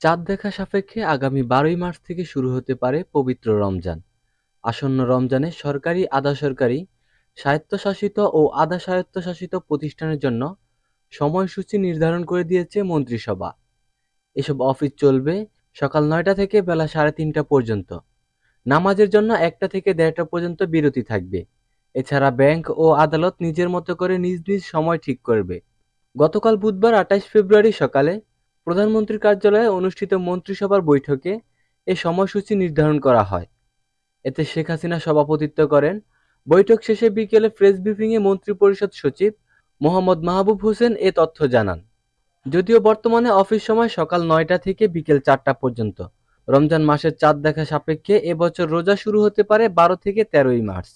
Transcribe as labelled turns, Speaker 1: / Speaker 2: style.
Speaker 1: চাঁদ দেখা সাপেক্ষে আগামী বারোই মার্চ থেকে শুরু হতে পারে পবিত্র রমজান আসন্ন রমজানে সরকারি আধা-সরকারি, স্বায়ত্তশাসিত ও আধা-স্বায়ত্তশাসিত প্রতিষ্ঠানের জন্য সময়সূচি নির্ধারণ করে দিয়েছে মন্ত্রিসভা। এসব অফিস চলবে সকাল নয়টা থেকে বেলা সাড়ে তিনটা পর্যন্ত। নামাজের জন্য একটা থেকে দেড়টা পর্যন্ত বিরতি থাকবে। এছাড়া ব্যাংক ও আদালত নিজের মতো করে নিজ নিজ সময় ঠিক করবে। গতকাল বুধবার আটাইশ ফেব্রুয়ারি সকালে প্রধানমন্ত্রীর কার্যালয়ে অনুষ্ঠিত মন্ত্রিসভার বৈঠকে এ সময়সূচি নির্ধারণ করা হয়। এতে শেখ হাসিনা সভাপতিত্ব করেন। বৈঠক শেষে বিকেলে প্রেস ব্রিফিংয়ে মন্ত্রিপরিষদ সচিব মোহাম্মদ মাহবুব হোসেন এ তথ্য জানান। যদিও বর্তমানে অফিস সময় সকাল নয়টা থেকে বিকেল চারটা পর্যন্ত। রমজান মাসের চাঁদ দেখা সাপেক্ষে এবছর রোজা শুরু হতে পারে বারো থেকে তেরোই মার্চ।